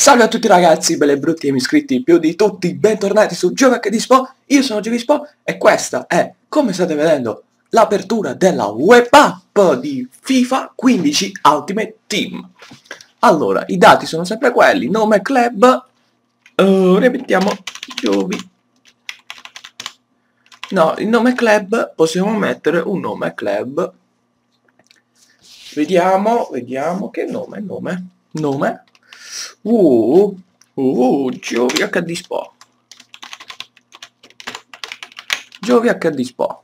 Salve a tutti ragazzi, belli e brutti e iscritti più di tutti, bentornati su GiovedD Spo, io sono Spo e questa è, come state vedendo, l'apertura della web app di FIFA 15 Ultimate Team. Allora, i dati sono sempre quelli, nome club, uh, ripetiamo, Giovi. No, il nome club, possiamo mettere un nome club. Vediamo, vediamo che nome, nome, nome Uh, uh, Giovi HD Spo. Giovi HD Spo.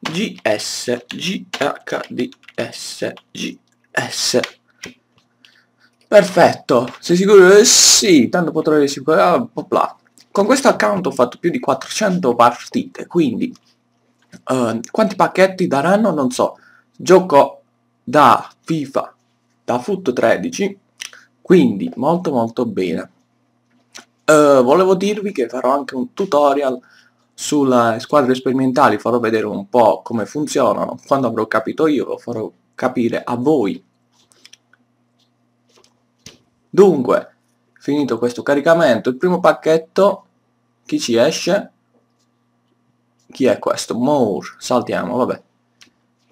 GS, GHDS, GS. Perfetto, sei sicuro? Eh, sì, tanto potrei sicurare... Ah, Con questo account ho fatto più di 400 partite, quindi... Uh, quanti pacchetti daranno? Non so. Gioco da FIFA, da Foot 13 quindi molto molto bene. Uh, volevo dirvi che farò anche un tutorial sulle squadre sperimentali farò vedere un po' come funzionano. Quando avrò capito io lo farò capire a voi. Dunque finito questo caricamento il primo pacchetto chi ci esce? Chi è questo? More saltiamo vabbè.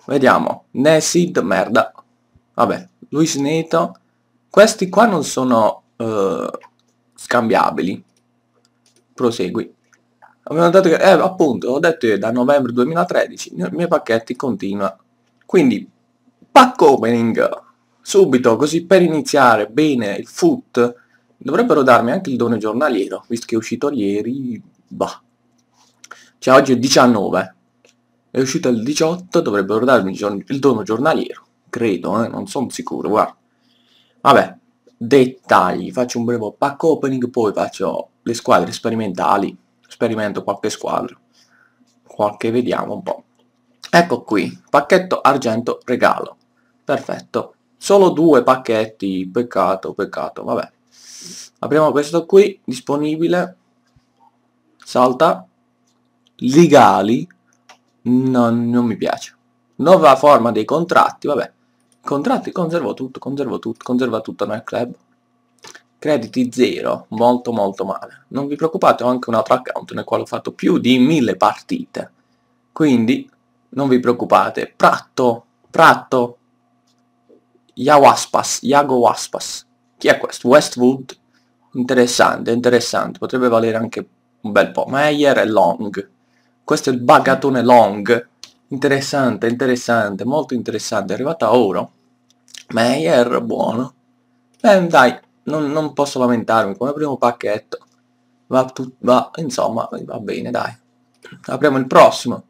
Vediamo. Nesid merda. Vabbè Luis Neto questi qua non sono uh, scambiabili. Prosegui. Abbiamo detto che, eh, appunto, ho detto che da novembre 2013 i miei pacchetti continua. Quindi, pack opening, subito, così per iniziare bene il foot, dovrebbero darmi anche il dono giornaliero, visto che è uscito ieri, bah. Cioè, oggi è 19, è uscito il 18, dovrebbero darmi il dono giornaliero, credo, eh, non sono sicuro, guarda. Vabbè, dettagli, faccio un breve pack opening, poi faccio le squadre sperimentali, sperimento qualche squadra, qualche vediamo un po'. Ecco qui, pacchetto argento regalo, perfetto, solo due pacchetti, peccato, peccato, vabbè. Apriamo questo qui, disponibile, salta, legali, no, non mi piace. Nuova forma dei contratti, vabbè, Contratti, conservo tutto, conservo tutto, conserva tutto nel club. Crediti zero, molto molto male. Non vi preoccupate, ho anche un altro account nel quale ho fatto più di mille partite. Quindi, non vi preoccupate. Pratto, Pratto, Yawaspas, Yago Waspas. Chi è questo? Westwood? Interessante, interessante. Potrebbe valere anche un bel po'. Meyer e Long. Questo è il bagatone Long. Interessante, interessante, molto interessante. È arrivata oro. Meyer, buono. Eh, dai, non, non, posso lamentarmi, come primo pacchetto. Va, tu, va, insomma, va bene, dai. Apriamo il prossimo.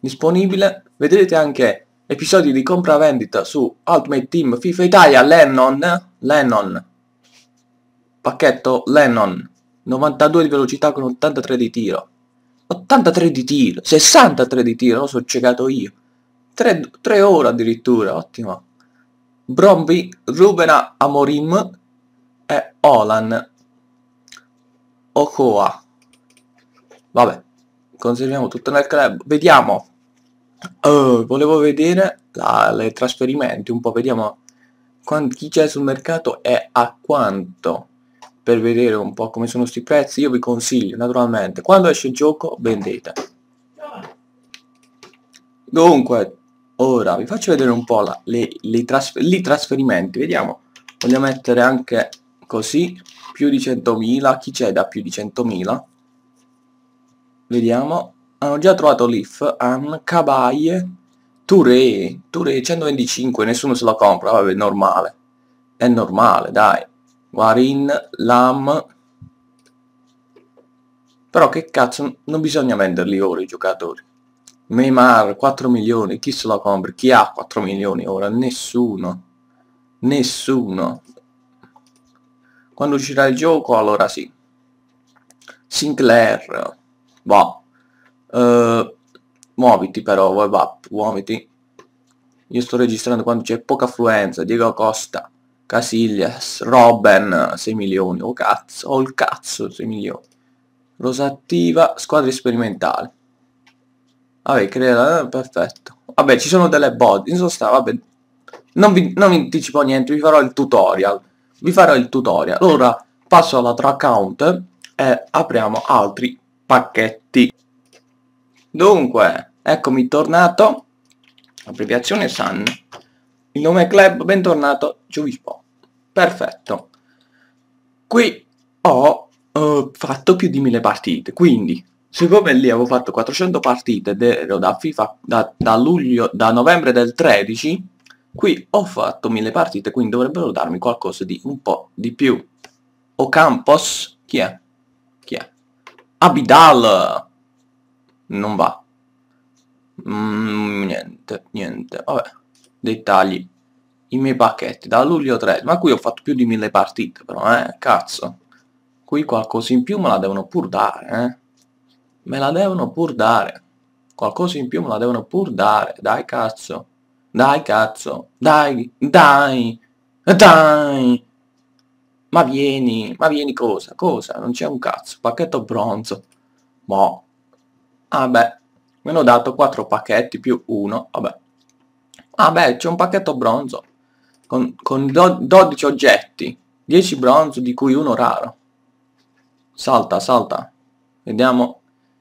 Disponibile. Vedrete anche episodi di compra-vendita su Ultimate Team FIFA Italia Lennon. Lennon. Pacchetto Lennon. 92 di velocità con 83 di tiro. 83 di tiro, 63 di tiro, lo so ciecato io. 3, 3 ore addirittura, ottimo. Bromby, Rubena Amorim e Olan Okoa. Vabbè, conserviamo tutto nel club. Vediamo. Uh, volevo vedere le trasferimenti, un po' vediamo chi c'è sul mercato e a quanto per vedere un po' come sono sti prezzi io vi consiglio naturalmente quando esce il gioco vendete dunque ora vi faccio vedere un po' la, le, le trasfer i trasferimenti vediamo. Voglio mettere anche così più di 100.000 chi c'è da più di 100.000 vediamo. Hanno già trovato l'IF An Cabaye Touré Touré 125 nessuno se la compra vabbè normale. È normale dai. Warin Lam. Però che cazzo non bisogna venderli ora i giocatori Neymar 4 milioni, chi se lo compra? Chi ha 4 milioni ora? Nessuno. Nessuno. Quando uscirà il gioco allora sì. Sinclair. Boh. Uh, muoviti però, web up, muoviti. Io sto registrando quando c'è poca affluenza. Diego Costa, Casillas, Robben, 6 milioni. Oh cazzo, oh il cazzo, 6 milioni. Rosa attiva, squadre sperimentali. Vabbè, crea... Eh, perfetto. Vabbè, ci sono delle bot. In sostanza, vabbè. Non vi, non vi anticipo niente, vi farò il tutorial. vi farò il tutorial. Ora passo all'altro account e apriamo altri pacchetti. Dunque, eccomi tornato. Abbreviazione SAN. Il nome è club, bentornato, Giuvispo. Perfetto. Qui ho uh, fatto più di mille partite, quindi siccome lì avevo fatto 400 partite ed ero da FIFA da, da luglio, da novembre del 13, qui ho fatto mille partite, quindi dovrebbero darmi qualcosa di un po' di più. O Campos, chi è? Chi è? Abidal! Non va. Mm, niente, niente, vabbè. Dettagli. I miei pacchetti, da luglio 3, ma qui ho fatto più di mille partite però, eh, cazzo. Qui qualcosa in più me la devono pur dare, eh. Me la devono pur dare. Qualcosa in più me la devono pur dare. Dai cazzo. Dai cazzo. Dai. Dai. Dai. Ma vieni. Ma vieni cosa? Cosa? Non c'è un cazzo. Pacchetto bronzo. Mo. Vabbè. Mi hanno dato 4 pacchetti più uno. Vabbè. Vabbè, c'è un pacchetto bronzo. Con, con do, 12 oggetti. 10 bronzo di cui uno raro. Salta, salta. Vediamo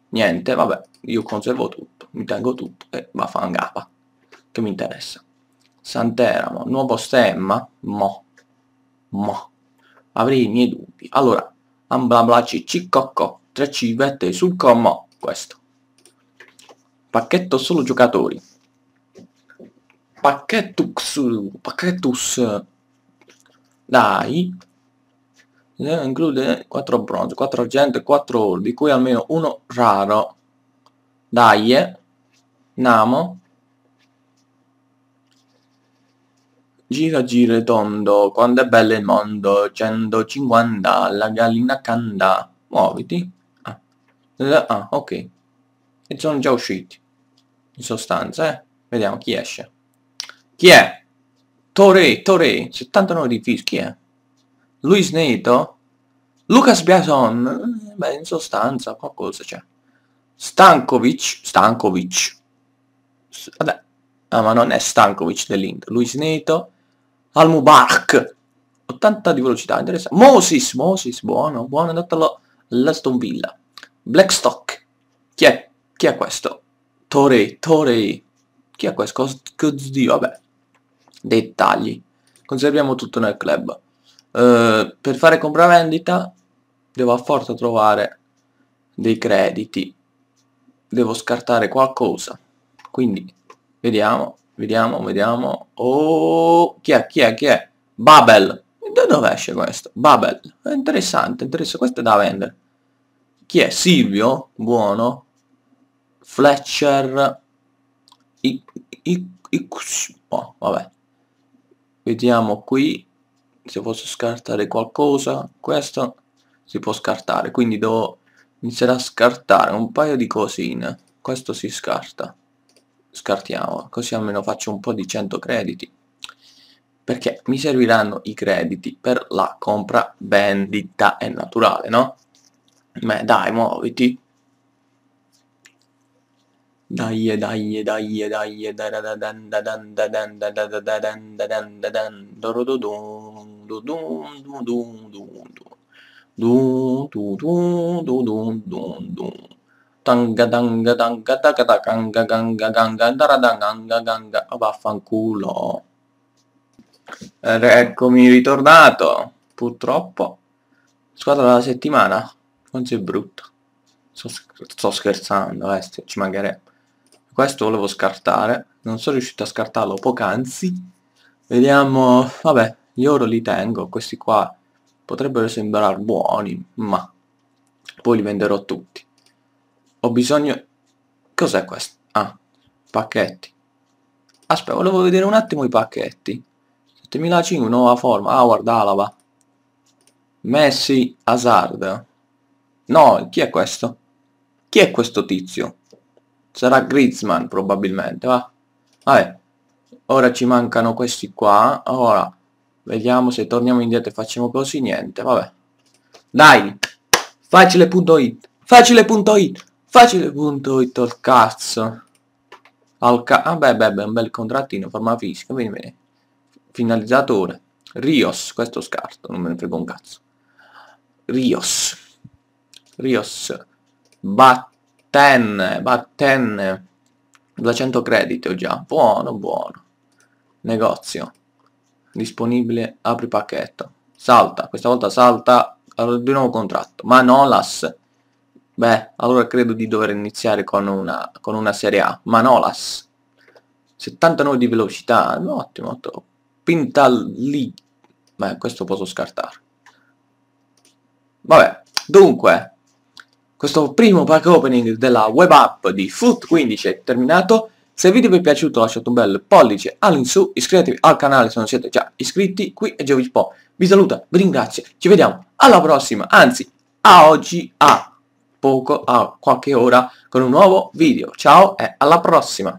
Niente, vabbè, io conservo tutto, mi tengo tutto e va a gapa. Che mi interessa. Santeramo, nuovo stemma, mo, mo. Avrei i miei dubbi. Allora, ambla cicci cocco, tre civette sul commo, questo. Pacchetto solo giocatori. Pacchettus, pacchettus. Dai, include 4 bronzo, 4 argento e 4 oro, di cui almeno uno raro. Dai, Namo. Gira gira tondo, quando è bello il mondo, 150, la gallina canda. Muoviti. Ah, ah ok. E sono già usciti. In sostanza, eh. Vediamo chi esce. Chi è? Tore, Tore, 79 di fis, chi è? Luis Neto, Lucas Biason, beh in sostanza qualcosa c'è. Stankovic, Stankovic, vabbè, ah, ma non è Stankovic dell'Inter, Luis Neto, Almubark, 80 di velocità, interessante. Moses, Moses, buono, buono, andatelo all'Aston Villa. Blackstock, chi è? Chi è questo? Torre, Torre, chi è questo? Cos'dio, vabbè. Dettagli. Conserviamo tutto nel club. Eh, per fare compravendita devo a forza trovare dei crediti. Devo scartare qualcosa. Quindi vediamo vediamo vediamo. Oh chi è chi è chi è? Babel. Da dove esce questo? Babel. È interessante interessante questo è da vendere. Chi è? Silvio? Buono. Fletcher. I, I, I, oh, vabbè. Vediamo qui se posso scartare qualcosa questo si può scartare quindi devo iniziare a scartare un paio di cosine questo si scarta scartiamo così almeno faccio un po' di 100 crediti perché mi serviranno i crediti per la compra vendita è naturale no? Beh dai muoviti dai dai dai dai Tanga tanga tanga taka takanga ganga ganga daradanga ganga vaffanculo. Ed eccomi ritornato. Purtroppo squadra della settimana non sei brutto sto, sto scherzando eh, ci mancherebbe. Questo volevo scartare non sono riuscito a scartarlo poc'anzi. Vediamo vabbè gli oro li tengo questi qua potrebbero sembrare buoni ma poi li venderò tutti ho bisogno cos'è questo? ah pacchetti aspetta volevo vedere un attimo i pacchetti 7005 nuova forma ah guarda Alaba Messi Hazard no chi è questo? chi è questo tizio? sarà Griezmann probabilmente, va? Vabbè, ora ci mancano questi qua, ora vediamo se torniamo indietro e facciamo così, niente, vabbè. Dai, facile.it, facile.it, facile.it al cazzo. Al ca ah beh, beh, beh, un bel contrattino, forma fisica, vieni, vieni. Finalizzatore. Rios, questo scarto, non me ne frega un cazzo. Rios. Rios. Batten, Batten. 200 crediti ho già. Buono, buono. Negozio. Disponibile, apri pacchetto. Salta, questa volta salta. Di nuovo contratto. Manolas. Beh, allora credo di dover iniziare con una, con una serie A. Manolas. 79 di velocità. Ottimo, ottimo. Pintalli. Beh, questo posso scartare. Vabbè, dunque, questo primo pack opening della web app di Foot15 è terminato. Se il video vi è piaciuto lasciate un bel pollice all'insù, iscrivetevi al canale se non siete già iscritti, qui è Giovi Po. Vi saluta, vi ringrazio, ci vediamo alla prossima, anzi a oggi, a poco, a qualche ora, con un nuovo video. Ciao e alla prossima!